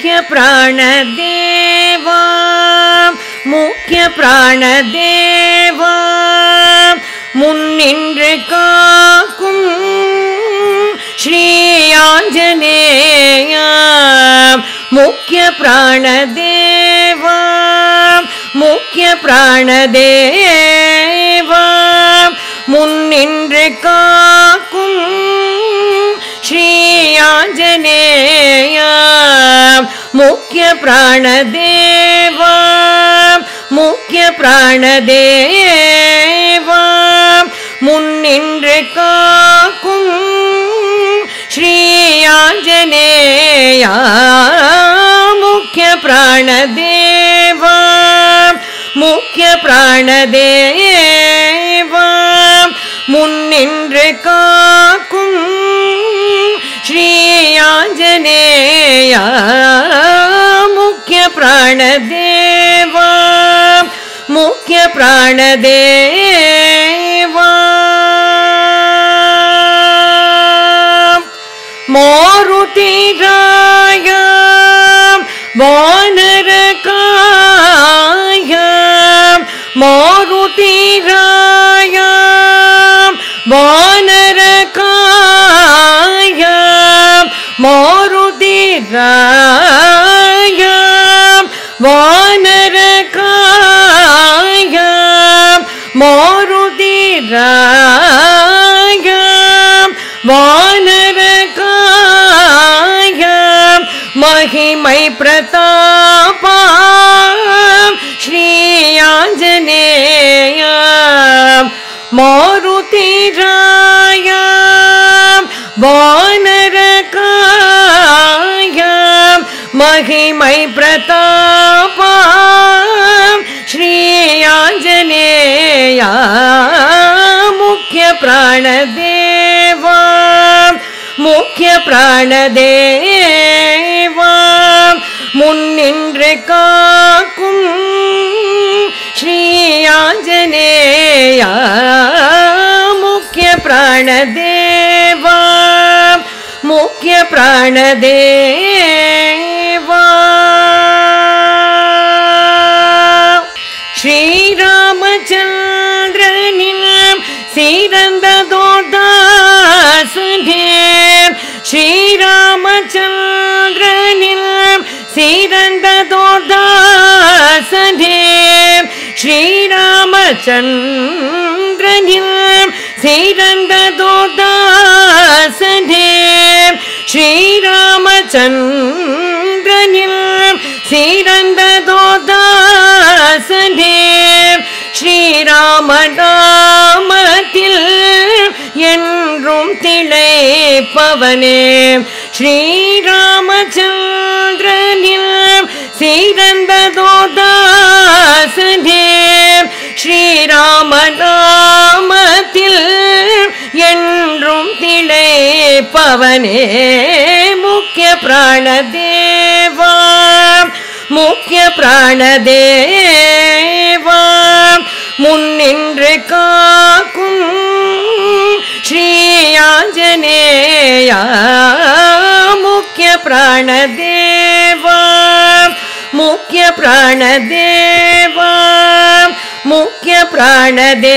முக்கிய பிராணதேவா முக்கிய பிராணதேவா முன்னின்று காக்கும் ஸ்ரீ முக்கிய பிராணதேவா முக்கிய பிராணதேவா முன்னின்று காக்கும் ஸ்ரீயாஞ்சனேயா ஆஞ்சநேயா முக்கிய பிராணதேவா முக்கிய பிராணதேவா முன்னின்று காக்கும் ஸ்ரீயாஞ்சனேயா முக்கிய பிராணதேவா முக்கிய பிராணதேவா முன்னின்று காக்கும் ஸ்ரீயாஞ்சனேயா प्राणदेवा मुख्य प्राणदेवा मोरुतिराय वानरकाय मोरुतिराय वान मोरुदिराय प्रताप श्री आंजने श्रीयाञ्जनेय मोरुतिराय वानरकाय महिमय प्रताप आंजनेया मुख्य प्राणदेवा मुख्य प्राणदेवा मुन्निन्र काकुं श्री आंजनेया मुख्य प्राणदेवा मुख्य प्राणदेवा श्री ஸ்ரீராமச்சந்திரனின் சீரந்ததோதாசனே ஸ்ரீராமச்சந்திரனின் சீரந்ததோதாசனே ஸ்ரீராமச்சந்திரனின் சீரந்ததோதாசனே ஸ்ரீராமச்சந்திரனில் சீரந்ததோதாசனே ராமநாமத்தில் என்றும் திளைப்பவனே. ஸ்ரீராமச்சந்திரனில் சீரந்ததோதாசனே ஸ்ரீராமநாமத்தில் என்றும் திளைப்பவனே. முக்கிய பிராணதேவா முக்கிய பிராணதேவா काकुं श्रीयाञ्जनेया मुख्यप्राणदेवा मुख्यप्राणदेवा मुख्यप्राणदेव।